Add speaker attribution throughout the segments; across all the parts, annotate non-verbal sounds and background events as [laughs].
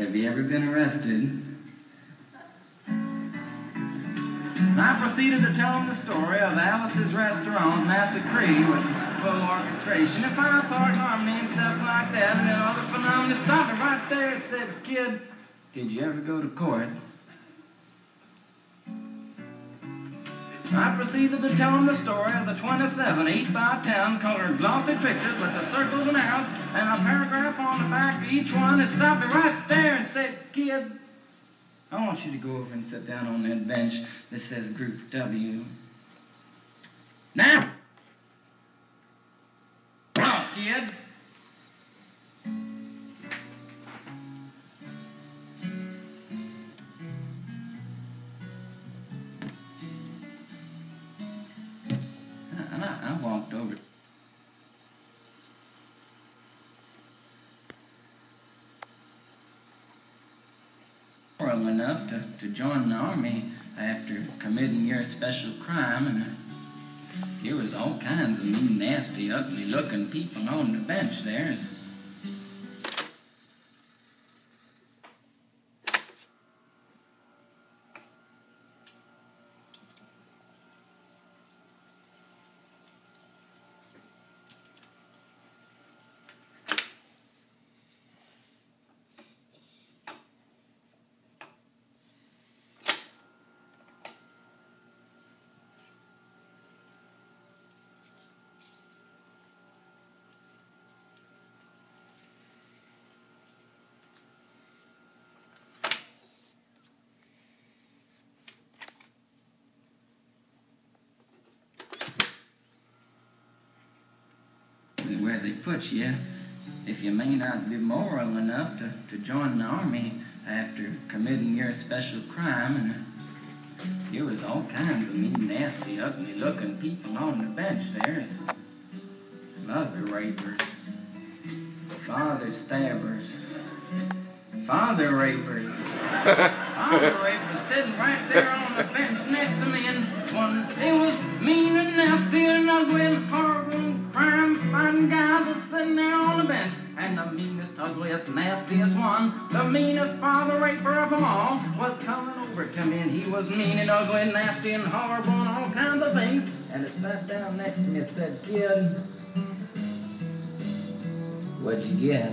Speaker 1: Have you ever been arrested? I proceeded to tell him the story of Alice's restaurant, Nasa Cree, with full orchestration and five part harmony and stuff like that, and then all the phenomena me right there and said, Kid, did you ever go to court? I proceeded to tell him the story of the 27 8 by 10 colored glossy pictures with the circles and arrows and a paragraph on the back of each one and stopped me right there and said, Kid, I want you to go over and sit down on that bench that says Group W. Now! On, kid! Moral enough to, to join the army after committing your special crime, and there was all kinds of mean, nasty, ugly-looking people on the bench there. Put you if you may not be moral enough to, to join the army after committing your special crime and there was all kinds of mean, nasty, ugly-looking people on the bench there. Mother rapers, father stabbers, father rapers, father [laughs] rapers sitting right there on the bench next to me, and one they was mean and nasty and ugly and horrible and crime-fighting guys are sitting there on the bench. And the meanest, ugliest, nastiest one, the meanest father raper of them all, was coming over to me, and he was mean and ugly and nasty and horrible and all kinds of things. And he sat down next to me and said, Kid, what'd you get?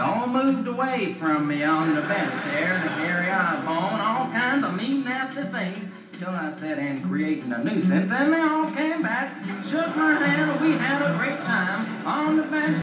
Speaker 1: All moved away from me on the bench there to carry on bone all kinds of mean, nasty things. Till I said, and creating a nuisance. And they all came back, shook my hand, and we had a great time on the bench.